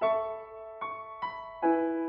thank you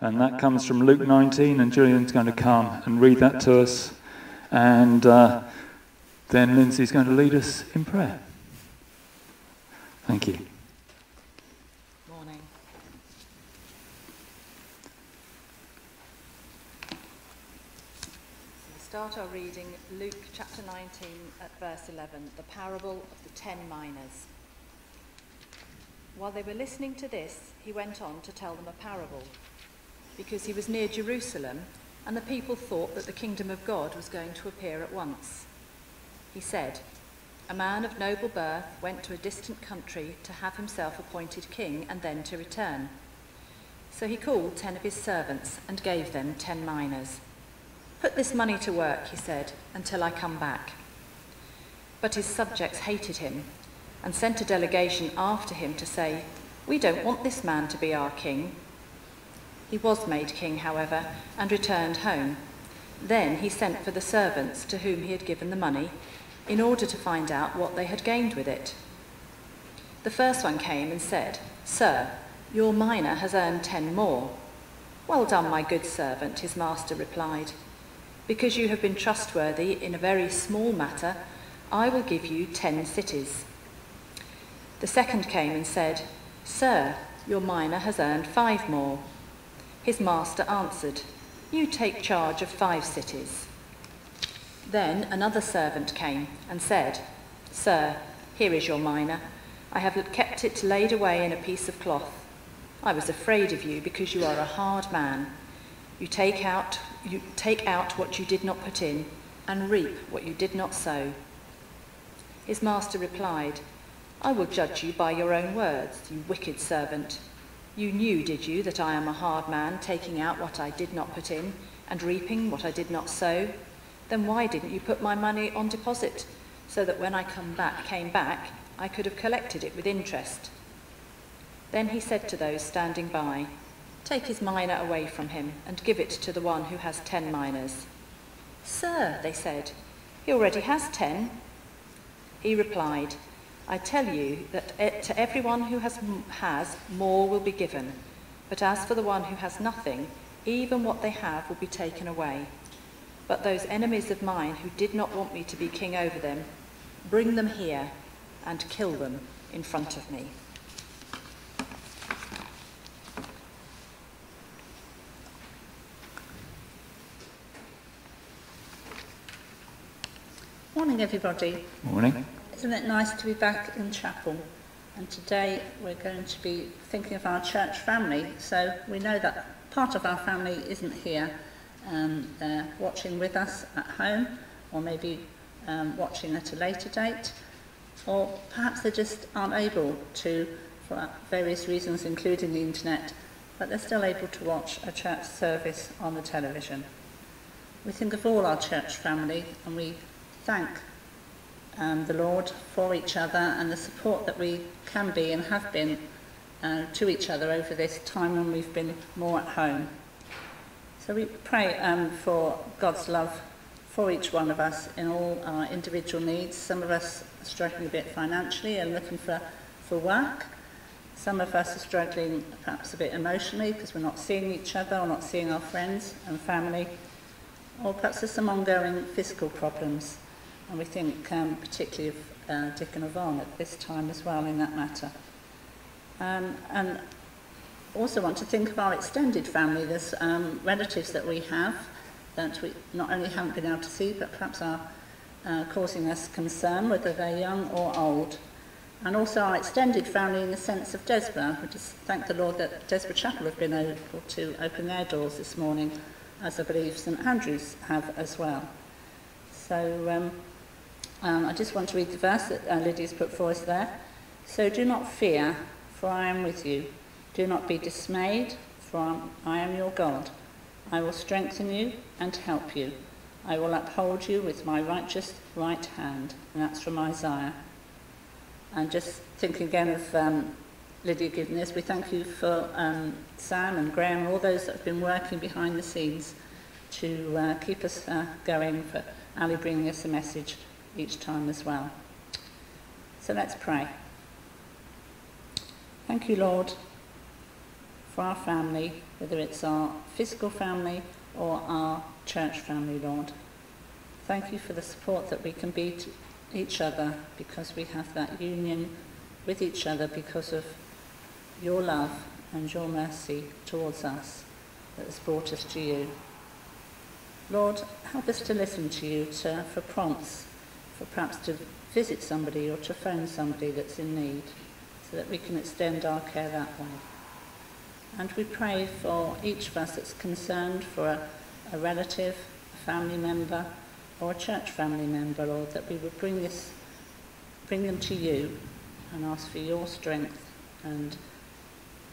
and that comes from Luke 19, and Julian's going to come and read that to us, and uh, then Lindsay's going to lead us in prayer. Thank you. Morning. We start our reading Luke chapter 19 at verse 11, the parable of the ten minas. While they were listening to this, he went on to tell them a parable, because he was near Jerusalem, and the people thought that the kingdom of God was going to appear at once. He said, A man of noble birth went to a distant country to have himself appointed king and then to return. So he called ten of his servants and gave them ten minas. Put this money to work, he said, until I come back. But his subjects hated him and sent a delegation after him to say, We don't want this man to be our king. He was made king, however, and returned home. Then he sent for the servants to whom he had given the money, in order to find out what they had gained with it. The first one came and said, Sir, your mina has earned ten more. Well done, my good servant, his master replied. Because you have been trustworthy in a very small matter, I will give you ten cities. The second came and said, Sir, your mina has earned five more. His master answered, You take charge of five cities. Then another servant came and said, Sir, here is your mina. I have kept it laid away in a piece of cloth. I was afraid of you because you are a hard man. You take out, you take out what you did not put in and reap what you did not sow. His master replied, I will judge you by your own words, you wicked servant. You knew, did you, that I am a hard man, taking out what I did not put in and reaping what I did not sow? Then why didn't you put my money on deposit so that when I come back, came back, I could have collected it with interest? Then he said to those standing by, Take his mina away from him and give it to the one who has ten minas. Sir, they said, he already has ten. He replied, I tell you that to everyone who has, has, more will be given, but as for the one who has nothing, even what they have will be taken away. But those enemies of mine who did not want me to be king over them, bring them here and kill them in front of me. Morning, everybody. Morning. Isn't it nice to be back in chapel? And today we're going to be thinking of our church family. So we know that part of our family isn't here. Um, they're watching with us at home, or maybe um, watching at a later date, or perhaps they just aren't able to, for various reasons, including the internet, but they're still able to watch a church service on the television. We think of all our church family and we thank um, the Lord for each other and the support that we can be and have been uh, to each other over this time when we've been more at home. So we pray um, for God's love for each one of us in all our individual needs. Some of us are struggling a bit financially and looking for, for work. Some of us are struggling perhaps a bit emotionally because we're not seeing each other or not seeing our friends and family. Or perhaps there's some ongoing physical problems. And we think um, particularly of uh, Dick and Yvonne at this time as well in that matter. Um, and also want to think of our extended family. There's um, relatives that we have that we not only haven't been able to see, but perhaps are uh, causing us concern, whether they're young or old. And also our extended family in the sense of Desborough. We just thank the Lord that Desborough Chapel have been able to open their doors this morning, as I believe St Andrews have as well. So um, um, I just want to read the verse that uh, Lydia's put for us there. So do not fear, for I am with you. Do not be dismayed, for I am your God. I will strengthen you and help you. I will uphold you with my righteous right hand. And that's from Isaiah. And just thinking again of um, Lydia giving this, we thank you for um, Sam and Graham and all those that have been working behind the scenes to uh, keep us uh, going, for Ali bringing us a message each time as well. So let's pray. Thank you, Lord, for our family, whether it's our physical family or our church family, Lord. Thank you for the support that we can be to each other because we have that union with each other because of your love and your mercy towards us that has brought us to you. Lord, help us to listen to you to, for prompts for perhaps to visit somebody or to phone somebody that's in need so that we can extend our care that way. And we pray for each of us that's concerned for a, a relative, a family member, or a church family member, Lord, that we would bring this, bring them to you and ask for your strength and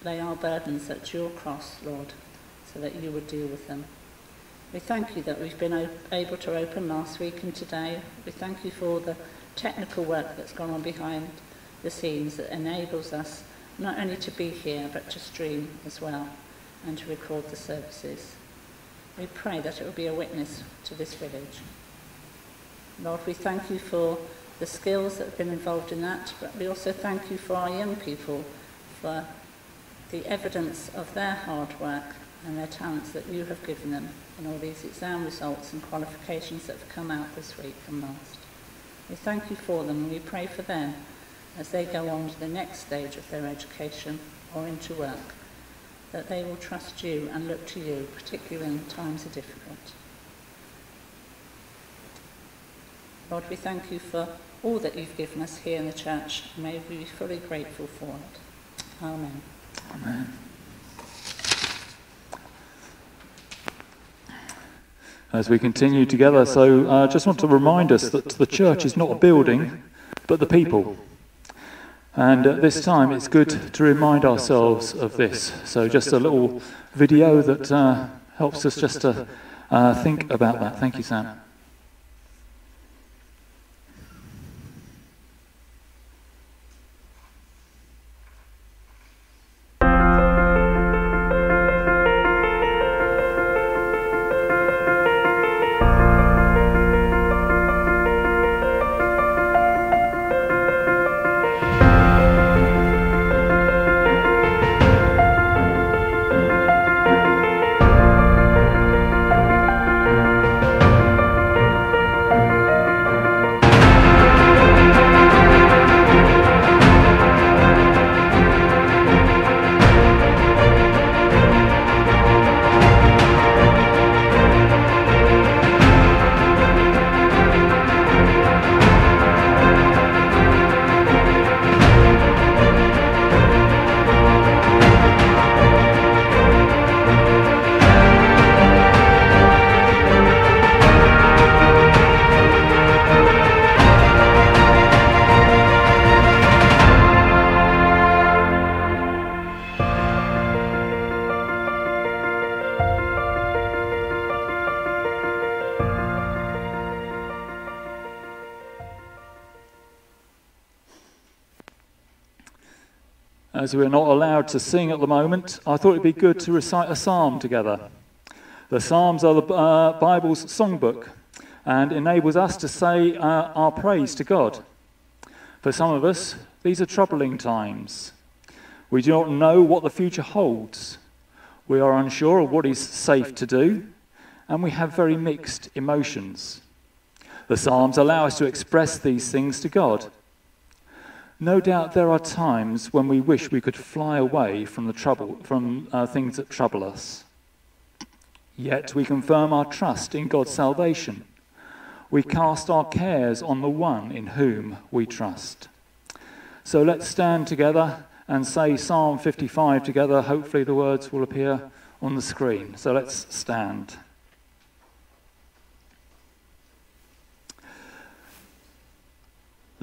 lay our burdens at your cross, Lord, so that you would deal with them. We thank you that we've been able to open last week and today. We thank you for the technical work that's gone on behind the scenes that enables us not only to be here but to stream as well and to record the services. We pray that it will be a witness to this village. Lord, we thank you for the skills that have been involved in that, but we also thank you for our young people, for the evidence of their hard work and their talents that you have given them in all these exam results and qualifications that have come out this week and last. We thank you for them and we pray for them as they go on to the next stage of their education or into work, that they will trust you and look to you, particularly when times are difficult. Lord, we thank you for all that you've given us here in the church. May we be fully grateful for it. Amen. Amen. As we continue together, so I uh, just want to remind us that the church is not a building, but the people. And at this time, it's good to remind ourselves of this. So, just a little video that uh, helps us just to uh, think about that. Thank you, Sam. We're not allowed to sing at the moment, I thought it'd be good to recite a psalm together. The Psalms are the uh, Bible's songbook and enables us to say uh, our praise to God. For some of us, these are troubling times. We do not know what the future holds. We are unsure of what is safe to do, and we have very mixed emotions. The Psalms allow us to express these things to God. No doubt there are times when we wish we could fly away from the trouble, from uh, things that trouble us. Yet we confirm our trust in God's salvation. We cast our cares on the one in whom we trust. So let's stand together and say Psalm 55 together. Hopefully, the words will appear on the screen. So let's stand.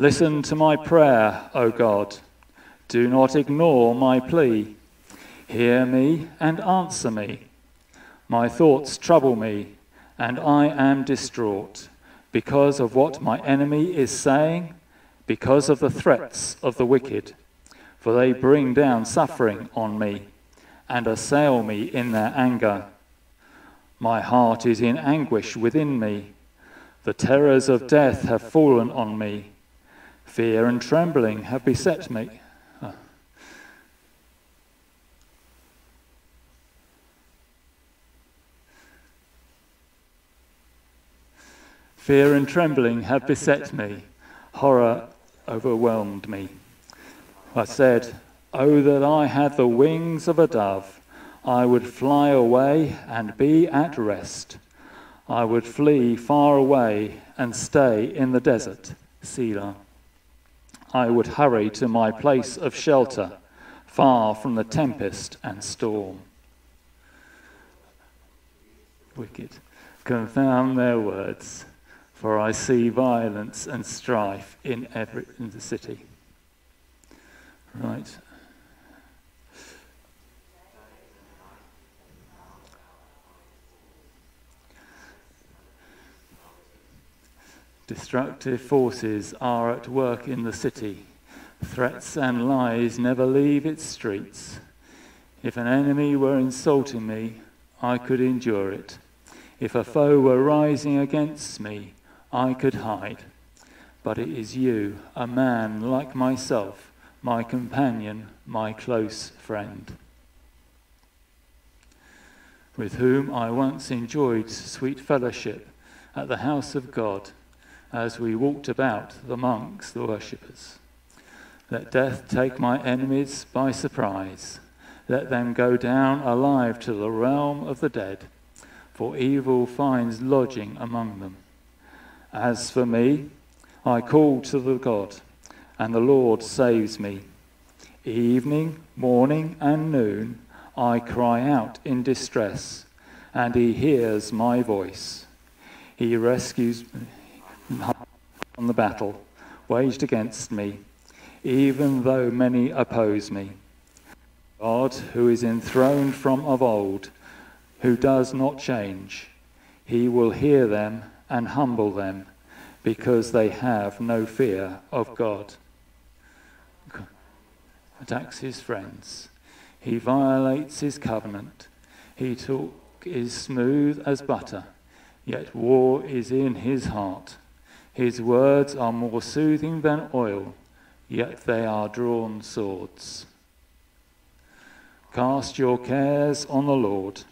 Listen to my prayer, O God. Do not ignore my plea. Hear me and answer me. My thoughts trouble me, and I am distraught because of what my enemy is saying, because of the threats of the wicked. For they bring down suffering on me and assail me in their anger. My heart is in anguish within me. The terrors of death have fallen on me. Fear and trembling have beset me. Fear and trembling have beset me. Horror overwhelmed me. I said, Oh, that I had the wings of a dove. I would fly away and be at rest. I would flee far away and stay in the desert. Selah. I would hurry to my place of shelter, far from the tempest and storm. Wicked. Confound their words, for I see violence and strife in every in the city. Right. Destructive forces are at work in the city. Threats and lies never leave its streets. If an enemy were insulting me, I could endure it. If a foe were rising against me, I could hide. But it is you, a man like myself, my companion, my close friend, with whom I once enjoyed sweet fellowship at the house of God as we walked about the monks, the worshippers. Let death take my enemies by surprise let them go down alive to the realm of the dead, for evil finds lodging among them. As for me, I call to the God, and the Lord saves me. Evening, morning, and noon, I cry out in distress, and he hears my voice. He rescues me from the battle waged against me, even though many oppose me. God, who is enthroned from of old, who does not change, he will hear them and humble them because they have no fear of God. Attacks his friends. He violates his covenant. He talk is smooth as butter, yet war is in his heart. His words are more soothing than oil, yet they are drawn swords. Cast your cares on the Lord,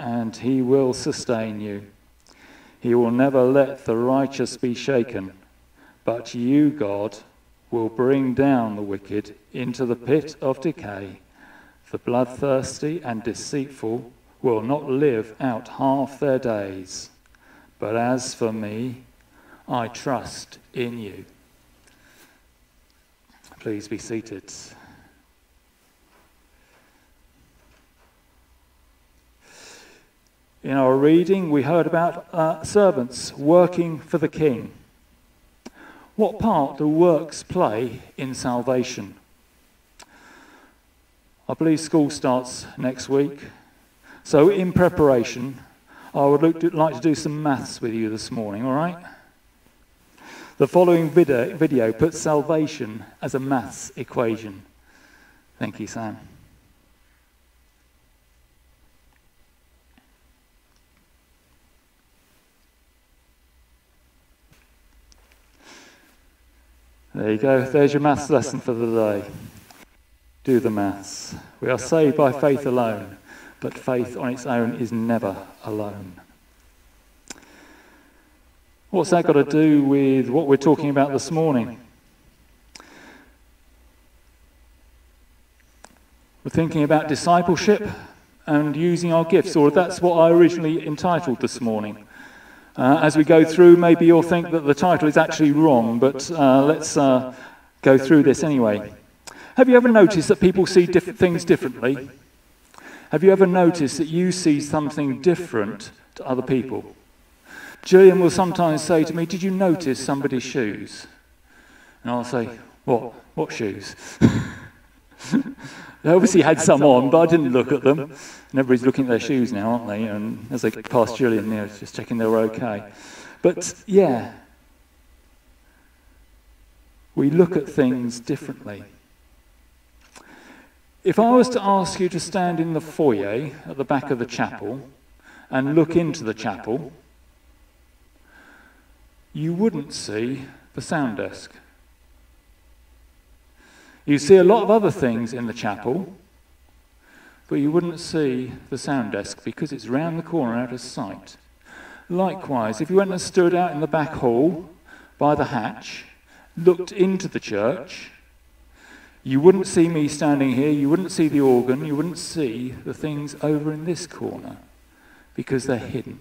and he will sustain you. He will never let the righteous be shaken, but you, God, will bring down the wicked into the pit of decay. The bloodthirsty and deceitful will not live out half their days. But as for me, I trust in you. Please be seated. In our reading, we heard about uh, servants working for the king. What part do works play in salvation? I believe school starts next week. So, in preparation, I would like to do some maths with you this morning, all right? The following video, puts salvation as a maths equation. Thank you, Sam. There you go. There's your maths lesson for the day. Do the maths. We are saved by faith alone, but faith on its own is never alone. What's that got to do with what we're talking about this morning? We're thinking about discipleship and using our gifts, or that's what I originally entitled this morning. Uh, as we go through, maybe you'll think that the title is actually wrong, but uh, let's uh, go through this anyway. Have you ever noticed that people see diff- things differently? Have you ever noticed that you see something different to other people? Gillian will sometimes say to me, Did you notice somebody's shoes? And I'll say, What? What shoes? They obviously had some on, but I didn't look at them. And everybody's looking at their shoes now, aren't they? And as they pass Julian, they're just checking they were okay. But yeah, we look at things differently. If I was to ask you to stand in the foyer at the back of the chapel and look into the chapel, you wouldn't see the sound desk. You see a lot of other things in the chapel, but you wouldn't see the sound desk because it's round the corner out of sight. Likewise, if you went and stood out in the back hall by the hatch, looked into the church, you wouldn't see me standing here, you wouldn't see the organ, you wouldn't see the things over in this corner because they're hidden.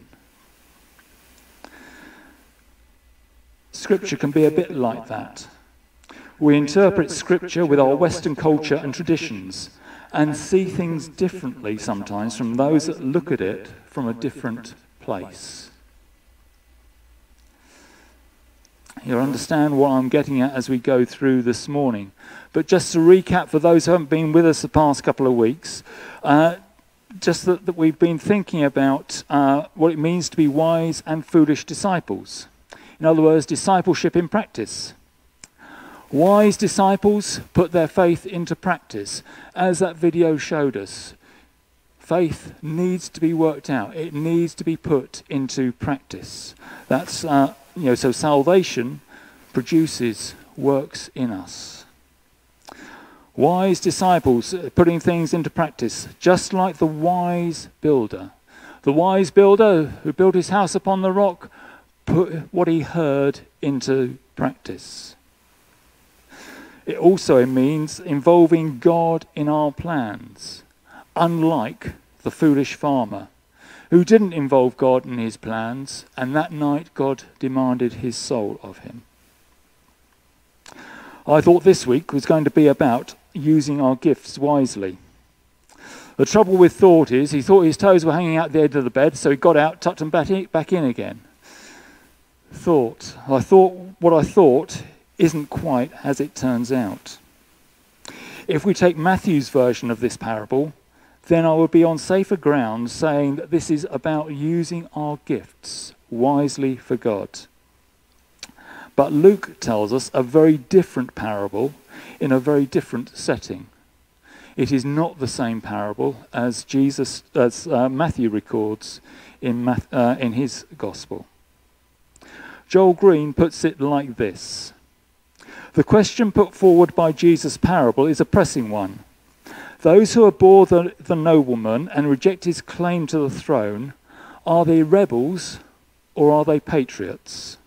Scripture can be a bit like that. We interpret Scripture with our Western culture and traditions and see things differently sometimes from those that look at it from a different place. You'll understand what I'm getting at as we go through this morning. But just to recap for those who haven't been with us the past couple of weeks, uh, just that, that, we've been thinking about uh, what it means to be wise and foolish disciples. In other words, discipleship in practice. Wise disciples put their faith into practice, as that video showed us. Faith needs to be worked out. It needs to be put into practice. That's uh, you know. So salvation produces works in us. Wise disciples uh, putting things into practice, just like the wise builder. The wise builder who built his house upon the rock put what he heard into practice. It also means involving God in our plans unlike the foolish farmer who didn't involve God in his plans, and that night God demanded his soul of him. I thought this week was going to be about using our gifts wisely. The trouble with thought is he thought his toes were hanging out the edge of the bed, so he got out, tucked them back in again. Thought. I thought what I thought isn't quite as it turns out. If we take Matthew's version of this parable, then I would be on safer ground saying that this is about using our gifts wisely for God. But Luke tells us a very different parable in a very different setting. It is not the same parable as Jesus, as uh, Matthew records in, Math, uh, in his gospel. Joel Green puts it like this The question put forward by Jesus' parable is a pressing one. Those who abhor the, the nobleman and reject his claim to the throne, are they rebels or are they patriots?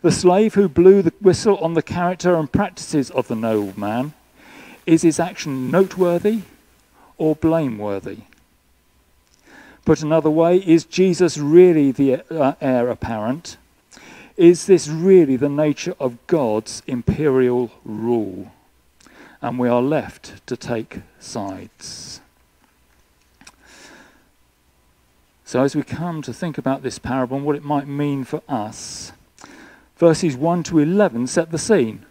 The slave who blew the whistle on the character and practices of the nobleman, is his action noteworthy or blameworthy? Put another way, is Jesus really the uh, heir apparent? Is this really the nature of God's imperial rule? and we are left to take sides. So, as we come to think about this parable and what it might mean for us, verses 1 to 11 set the scene.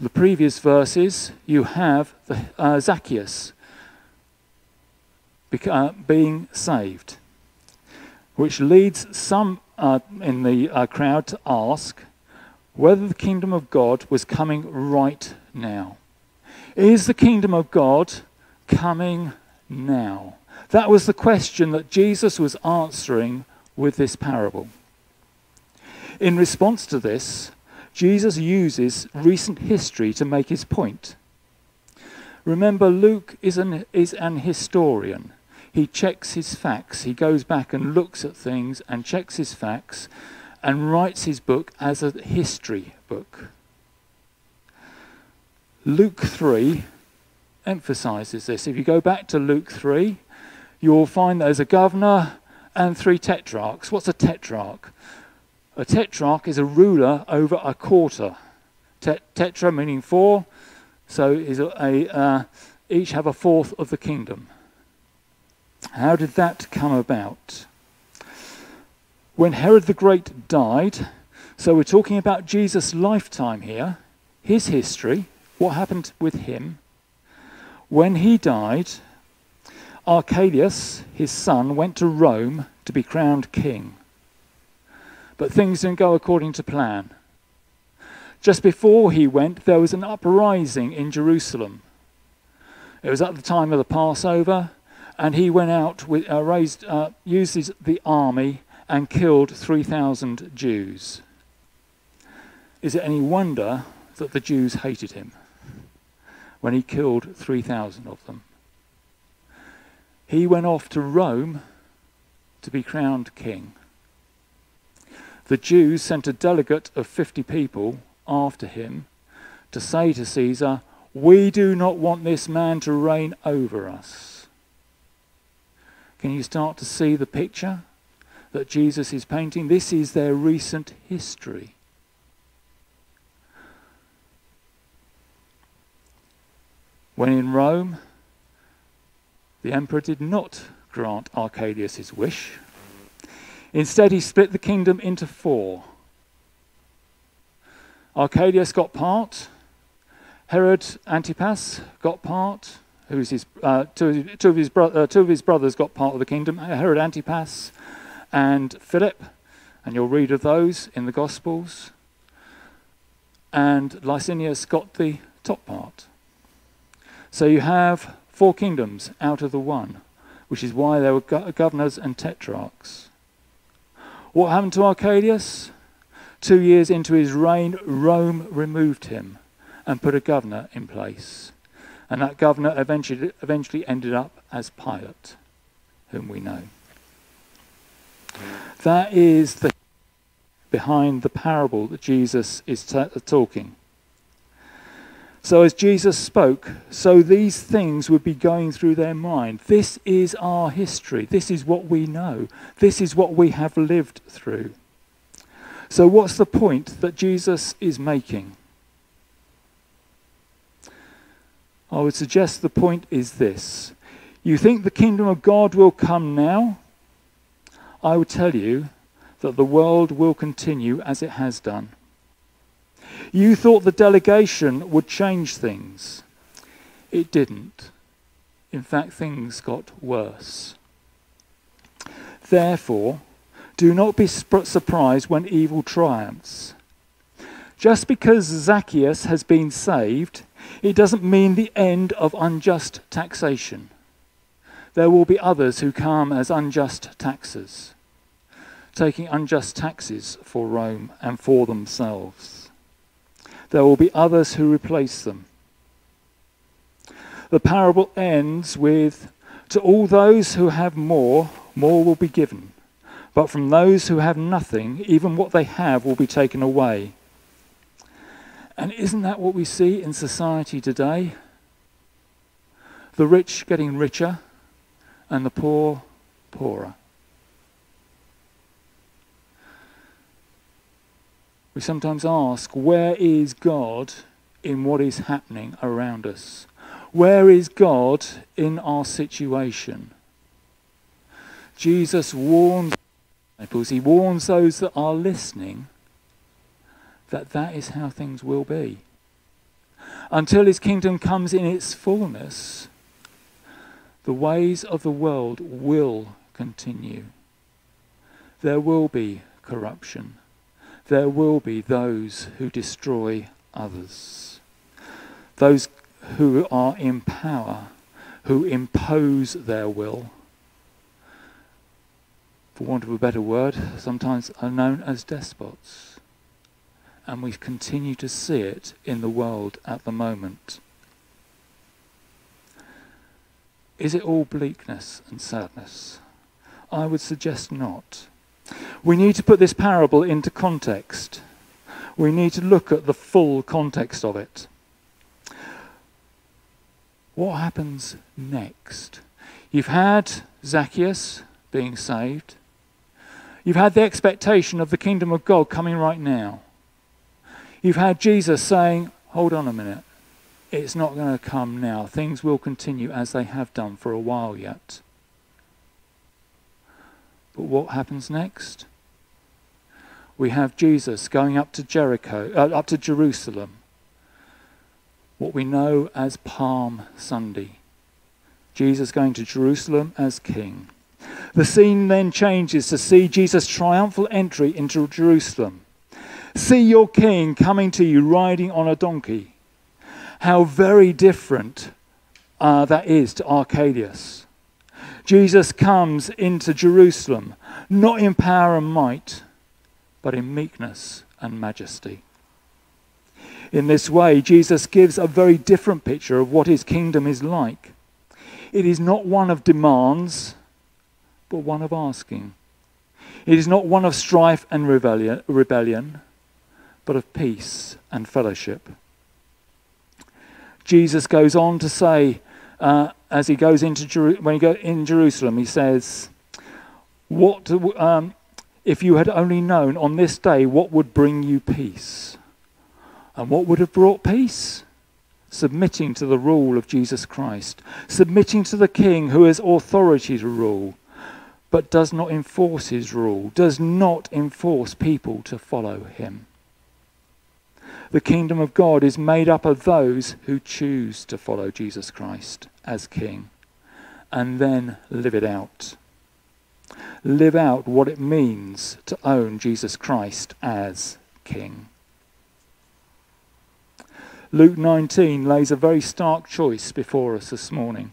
The previous verses, you have the, uh, Zacchaeus uh, being saved, which leads some uh, in the uh, crowd to ask whether the kingdom of God was coming right now. Is the kingdom of God coming now? That was the question that Jesus was answering with this parable. In response to this, Jesus uses recent history to make his point. Remember, Luke is an, is an historian. He checks his facts. He goes back and looks at things and checks his facts and writes his book as a history book. Luke 3 emphasizes this. If you go back to Luke 3, you'll find there's a governor and three tetrarchs. What's a tetrarch? A tetrarch is a ruler over a quarter. tetra meaning four, so is a, a uh, each have a fourth of the kingdom. How did that come about? When Herod the Great died, so we're talking about Jesus' lifetime here, his history, what happened with him? When he died, Archelaus, his son, went to Rome to be crowned king. But things didn't go according to plan. Just before he went, there was an uprising in Jerusalem. It was at the time of the Passover, and he went out, with, uh, raised, uh, used the army, and killed 3,000 Jews. Is it any wonder that the Jews hated him? when he killed 3,000 of them. He went off to Rome to be crowned king. The Jews sent a delegate of 50 people after him to say to Caesar, We do not want this man to reign over us. Can you start to see the picture that Jesus is painting? This is their recent history. When in Rome, the emperor did not grant Archelaus his wish. Instead, he split the kingdom into four. Archelaus got part, Herod Antipas got part, who's his, uh, two, two, of his uh, two of his brothers got part of the kingdom, Herod Antipas and Philip, and you'll read of those in the Gospels. and Lysanias got the top part. So you have four kingdoms out of the one, which is why there were go- governors and tetrarchs. What happened to Arcadius? Two years into his reign, Rome removed him and put a governor in place. And that governor eventually, eventually ended up as Pilate, whom we know. That is the behind the parable that Jesus is talking. So, as Jesus spoke, so these things would be going through their mind. This is our history. This is what we know. This is what we have lived through. So, what's the point that Jesus is making? I would suggest the point is this You think the kingdom of God will come now? I would tell you that the world will continue as it has done. You thought the delegation would change things. It didn't. In fact, things got worse. Therefore, do not be surprised when evil triumphs. Just because Zacchaeus has been saved, it doesn't mean the end of unjust taxation. There will be others who come as unjust taxers, taking unjust taxes for Rome and for themselves. There will be others who replace them. The parable ends with To all those who have more, more will be given. But from those who have nothing, even what they have will be taken away. And isn't that what we see in society today? The rich getting richer and the poor poorer. we sometimes ask, where is God in what is happening around us? Where is God in our situation? Jesus warns disciples, he warns those that are listening that that is how things will be. Until his kingdom comes in its fullness, the ways of the world will continue. There will be corruption there will be those who destroy others, those who are in power, who impose their will. For want of a better word, sometimes are known as despots. And we continue to see it in the world at the moment. Is it all bleakness and sadness? I would suggest not. We need to put this parable into context. We need to look at the full context of it. What happens next? You've had Zacchaeus being saved. You've had the expectation of the kingdom of God coming right now. You've had Jesus saying, Hold on a minute. It's not going to come now. Things will continue as they have done for a while yet. But what happens next? We have Jesus going up to Jericho, uh, up to Jerusalem, what we know as Palm Sunday. Jesus going to Jerusalem as king. The scene then changes to see Jesus' triumphal entry into Jerusalem. See your king coming to you riding on a donkey. How very different uh, that is to Arcadius. Jesus comes into Jerusalem, not in power and might, but in meekness and majesty. In this way, Jesus gives a very different picture of what his kingdom is like. It is not one of demands, but one of asking. It is not one of strife and rebellion, but of peace and fellowship. Jesus goes on to say, uh, as he goes into Jeru- when he go in Jerusalem, he says, "What um, if you had only known on this day what would bring you peace, and what would have brought peace?" Submitting to the rule of Jesus Christ, submitting to the King who has authority to rule, but does not enforce his rule, does not enforce people to follow him. The kingdom of God is made up of those who choose to follow Jesus Christ as King and then live it out. Live out what it means to own Jesus Christ as King. Luke 19 lays a very stark choice before us this morning.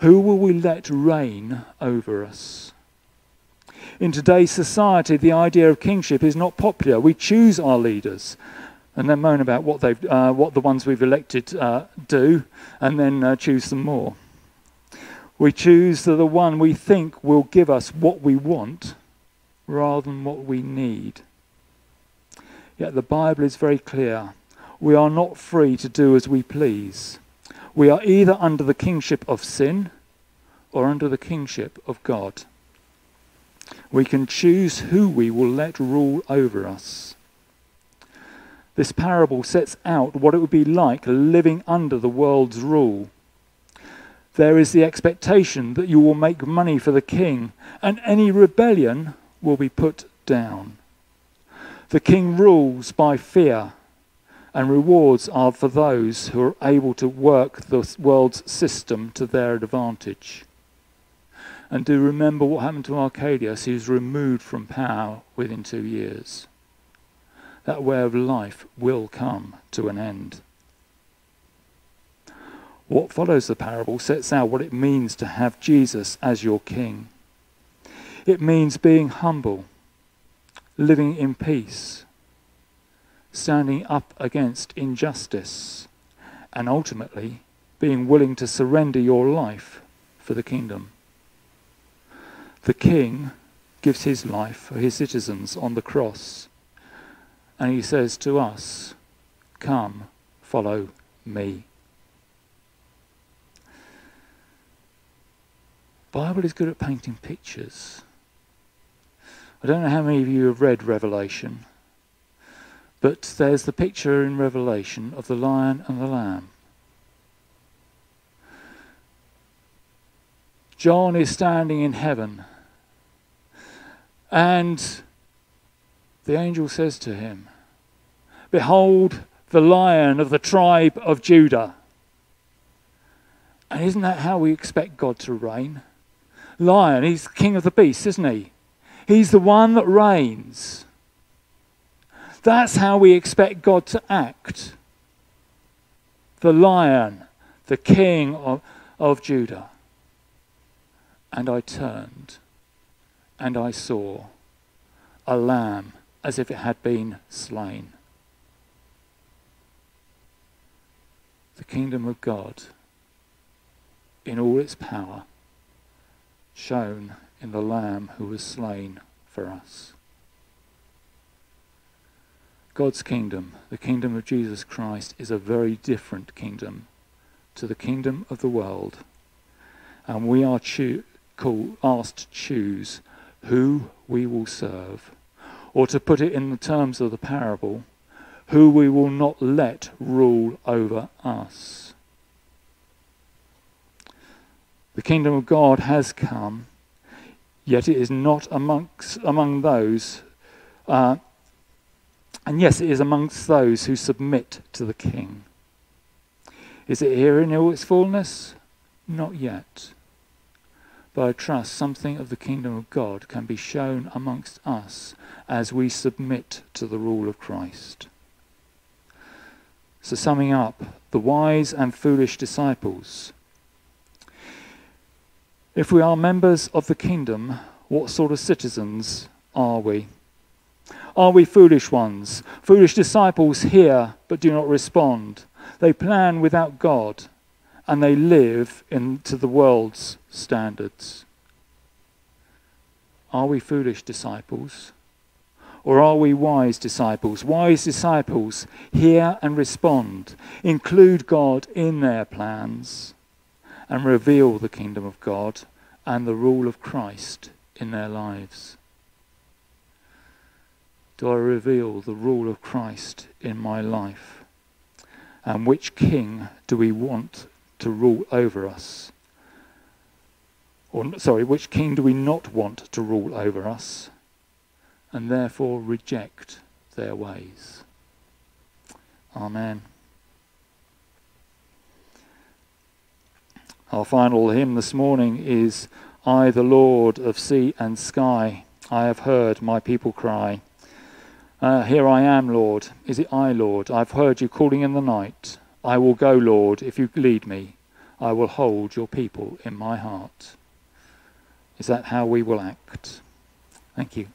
Who will we let reign over us? In today's society, the idea of kingship is not popular. We choose our leaders and then moan about what, they've, uh, what the ones we've elected uh, do and then uh, choose some more. We choose the one we think will give us what we want rather than what we need. Yet the Bible is very clear. We are not free to do as we please. We are either under the kingship of sin or under the kingship of God. We can choose who we will let rule over us. This parable sets out what it would be like living under the world's rule. There is the expectation that you will make money for the king, and any rebellion will be put down. The king rules by fear, and rewards are for those who are able to work the world's system to their advantage. And do remember what happened to Archelaus. He was removed from power within two years. That way of life will come to an end. What follows the parable sets out what it means to have Jesus as your king. It means being humble, living in peace, standing up against injustice, and ultimately being willing to surrender your life for the kingdom. The king gives his life for his citizens on the cross, and he says to us, Come, follow me. Bible is good at painting pictures. I don't know how many of you have read Revelation, but there's the picture in Revelation of the lion and the lamb. John is standing in heaven, and the angel says to him, Behold the lion of the tribe of Judah. And isn't that how we expect God to reign? lion. He's king of the beasts, isn't he? He's the one that reigns. That's how we expect God to act. The lion, the king of, of Judah. And I turned and I saw a lamb as if it had been slain. The kingdom of God in all its power shown in the Lamb who was slain for us. God's kingdom, the kingdom of Jesus Christ, is a very different kingdom to the kingdom of the world. And we are choo- call, asked to choose who we will serve. Or to put it in the terms of the parable, who we will not let rule over us. The kingdom of God has come, yet it is not amongst, among those, uh, and yes, it is amongst those who submit to the king. Is it here in all its fullness? Not yet. But I trust something of the kingdom of God can be shown amongst us as we submit to the rule of Christ. So, summing up, the wise and foolish disciples if we are members of the kingdom, what sort of citizens are we? Are we foolish ones? Foolish disciples hear but do not respond. They plan without God and they live into the world's standards. Are we foolish disciples? Or are we wise disciples? Wise disciples hear and respond, include God in their plans and reveal the kingdom of God and the rule of Christ in their lives? Do I reveal the rule of Christ in my life? And which king do we want to rule over us? Or, sorry, which king do we not want to rule over us? And therefore reject their ways. Amen. Our final hymn this morning is I, the Lord of sea and sky, I have heard my people cry. Uh, Here I am, Lord. Is it I, Lord? I've heard you calling in the night. I will go, Lord, if you lead me. I will hold your people in my heart. Is that how we will act? Thank you.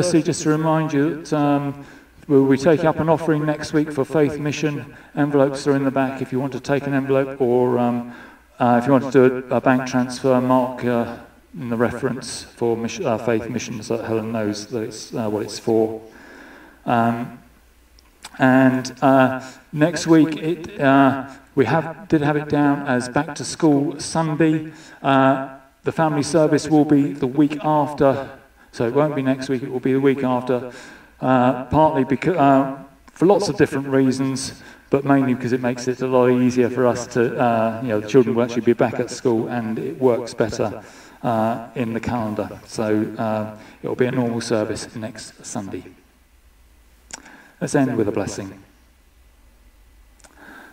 Firstly, just to remind you that um, we'll be taking up an offering next week for Faith Mission. Envelopes are in the back if you want to take an envelope, or um, uh, if you want to do a, a bank transfer, mark uh, in the reference for mission, uh, Faith Mission so that Helen knows that it's uh, what it's for. Um, and uh, next week, it, uh, we have, did have it down as back to school Sunday. the family service will be the week after so it won't be next week, it will be the week after, uh, partly because, uh, for lots of different reasons, but mainly because it makes it a lot easier for us to, uh, you know, the children will actually be back at school and it works better uh, in the calendar. So uh, it will be a normal service next Sunday. Let's end with a blessing.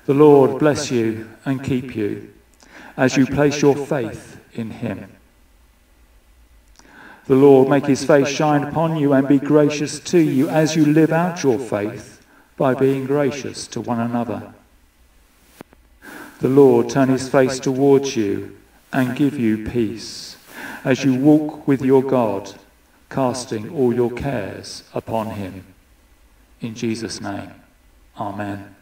The Lord bless you and keep you as you place your faith in him. The Lord make his face shine upon you and be gracious to you as you live out your faith by being gracious to one another. The Lord turn his face towards you and give you peace as you walk with your God, casting all your cares upon him. In Jesus' name, Amen.